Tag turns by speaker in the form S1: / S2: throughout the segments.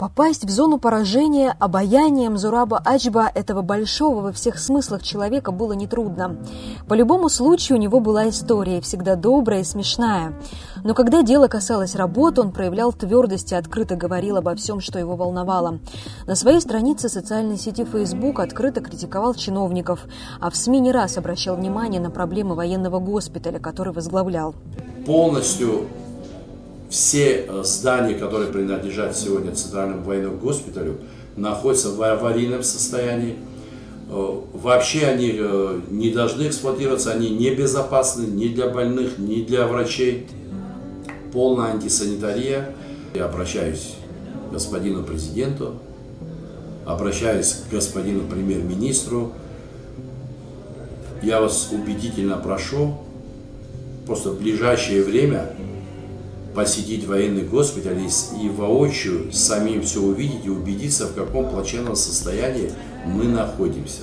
S1: Попасть в зону поражения обаянием Зураба Ачба, этого большого во всех смыслах человека, было нетрудно. По любому случаю у него была история, всегда добрая и смешная. Но когда дело касалось работы, он проявлял твердость и открыто говорил обо всем, что его волновало. На своей странице социальной сети Facebook открыто критиковал чиновников, а в СМИ не раз обращал внимание на проблемы военного госпиталя, который возглавлял.
S2: Полностью все э, здания, которые принадлежат сегодня Центральному военному госпиталю, находятся в аварийном состоянии. Э, вообще они э, не должны эксплуатироваться, они небезопасны ни для больных, ни для врачей. Полная антисанитария. Я обращаюсь к господину президенту, обращаюсь к господину премьер-министру. Я вас убедительно прошу, просто в ближайшее время посетить военный госпиталь и, воочию самим все увидеть и убедиться, в каком плачевном состоянии мы находимся.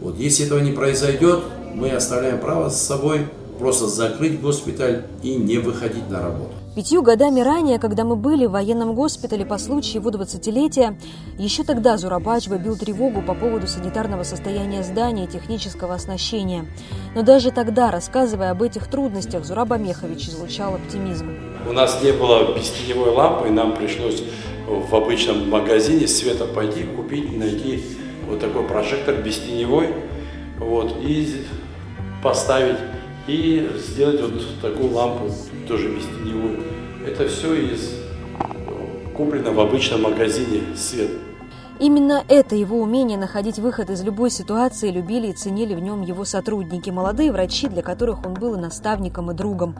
S2: Вот если этого не произойдет, мы оставляем право с собой просто закрыть госпиталь и не выходить на работу.
S1: Пятью годами ранее, когда мы были в военном госпитале по случаю его 20-летия, еще тогда Зурабач выбил тревогу по поводу санитарного состояния здания и технического оснащения. Но даже тогда, рассказывая об этих трудностях, Зураба Мехович излучал оптимизм.
S3: У нас не было бестеневой лампы, и нам пришлось в обычном магазине света пойти купить, найти вот такой прожектор бестеневой, вот, и поставить и сделать вот такую лампу, тоже бестеневую. Это все из куплено в обычном магазине свет.
S1: Именно это его умение находить выход из любой ситуации любили и ценили в нем его сотрудники, молодые врачи, для которых он был и наставником, и другом.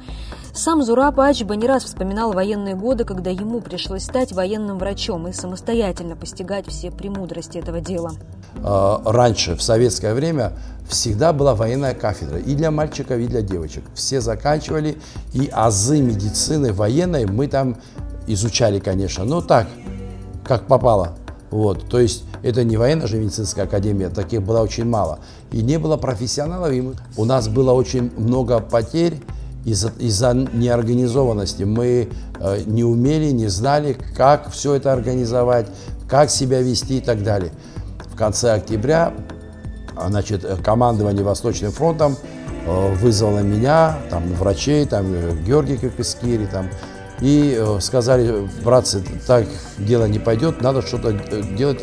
S1: Сам Зураб Ачба не раз вспоминал военные годы, когда ему пришлось стать военным врачом и самостоятельно постигать все премудрости этого дела.
S4: А, раньше, в советское время, всегда была военная кафедра и для мальчиков, и для девочек. Все заканчивали, и азы медицины военной мы там изучали, конечно, но так, как попало. Вот, то есть это не военная же медицинская академия, таких было очень мало. И не было профессионалов, и у нас было очень много потерь из-за из неорганизованности. Мы э, не умели, не знали, как все это организовать, как себя вести и так далее. В конце октября значит, командование Восточным фронтом э, вызвало меня, там, врачей, там, э, Георгий Капискири, там, и э, сказали, братцы, так дело не пойдет, надо что-то делать,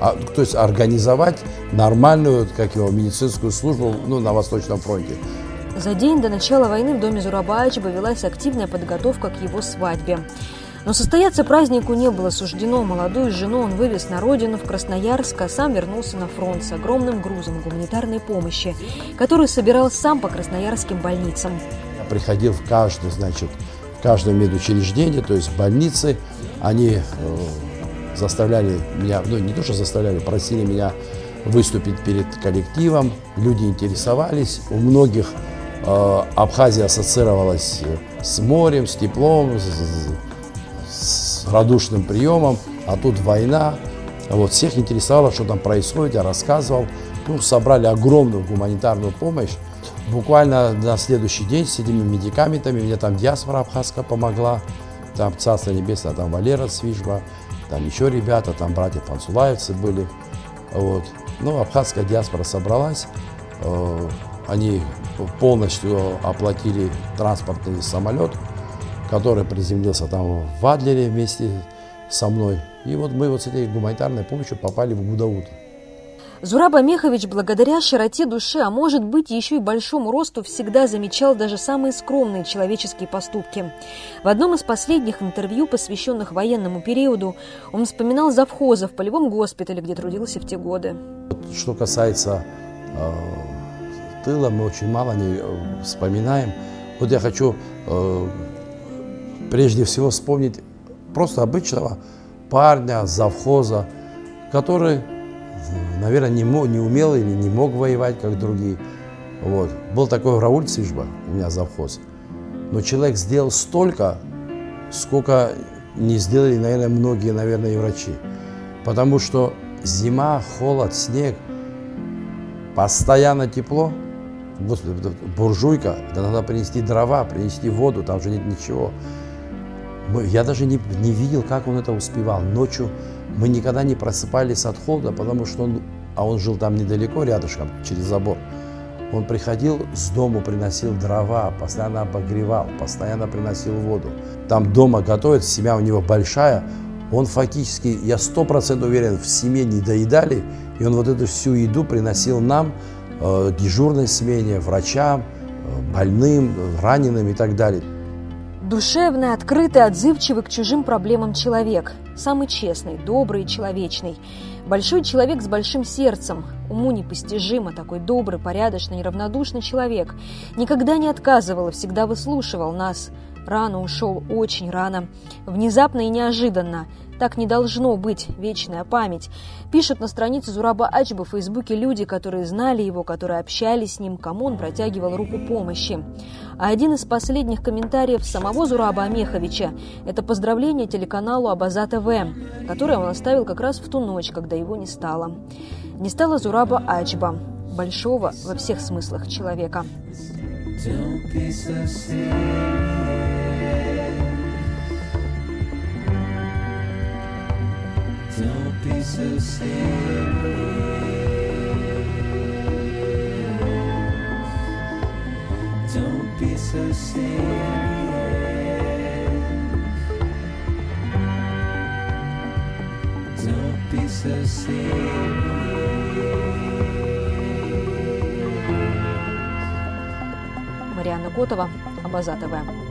S4: а, то есть организовать нормальную, как его, медицинскую службу ну, на Восточном фронте.
S1: За день до начала войны в доме Зурабаевича повелась активная подготовка к его свадьбе. Но состояться празднику не было суждено. Молодую жену он вывез на родину в Красноярск, а сам вернулся на фронт с огромным грузом гуманитарной помощи, который собирал сам по красноярским больницам.
S4: Я приходил в каждое, значит, в каждое медучреждение, то есть больницы. Они э, заставляли меня, ну не то, что заставляли, просили меня выступить перед коллективом. Люди интересовались. У многих э, Абхазия ассоциировалась с морем, с теплом, с, радушным приемом, а тут война. Вот, всех интересовало, что там происходит, я рассказывал. Ну, собрали огромную гуманитарную помощь. Буквально на следующий день с этими медикаментами мне там диаспора абхазская помогла. Там Царство Небесное, там Валера Свижба, там еще ребята, там братья Пансулаевцы были. Вот. Ну, абхазская диаспора собралась. Э, они полностью оплатили транспортный самолет который приземлился там в Адлере вместе со мной. И вот мы вот с этой гуманитарной помощью попали в Гудаут.
S1: Зураб Амехович благодаря широте души, а может быть еще и большому росту, всегда замечал даже самые скромные человеческие поступки. В одном из последних интервью, посвященных военному периоду, он вспоминал завхоза в полевом госпитале, где трудился в те годы.
S4: Что касается э, тыла, мы очень мало не э, вспоминаем. Вот я хочу э, прежде всего вспомнить просто обычного парня, завхоза, который, наверное, не, мог, не умел или не мог воевать, как другие. Вот. Был такой Рауль Цижба, у меня завхоз. Но человек сделал столько, сколько не сделали, наверное, многие, наверное, и врачи. Потому что зима, холод, снег, постоянно тепло. Господи, буржуйка, да надо принести дрова, принести воду, там же нет ничего. Я даже не, не видел, как он это успевал. Ночью мы никогда не просыпались от холода, потому что он, а он жил там недалеко, рядышком, через забор. Он приходил с дому, приносил дрова, постоянно обогревал, постоянно приносил воду. Там дома готовят, семья у него большая. Он фактически, я сто процентов уверен, в семье не доедали, и он вот эту всю еду приносил нам, э, дежурной смене, врачам, э, больным, раненым и так далее.
S1: Душевный, открытый, отзывчивый к чужим проблемам человек. Самый честный, добрый и человечный. Большой человек с большим сердцем. Уму непостижимо, такой добрый, порядочный, неравнодушный человек. Никогда не отказывал и всегда выслушивал нас. Рано ушел, очень рано. Внезапно и неожиданно. Так не должно быть, вечная память. Пишут на странице Зураба Ачба в Фейсбуке люди, которые знали его, которые общались с ним, кому он протягивал руку помощи. А один из последних комментариев самого Зураба Амеховича – это поздравление телеканалу Абаза ТВ, которое он оставил как раз в ту ночь, когда его не стало. Не стало Зураба Ачба, большого во всех смыслах человека. Don't be so Марьяна Котова, Абаза ТВ.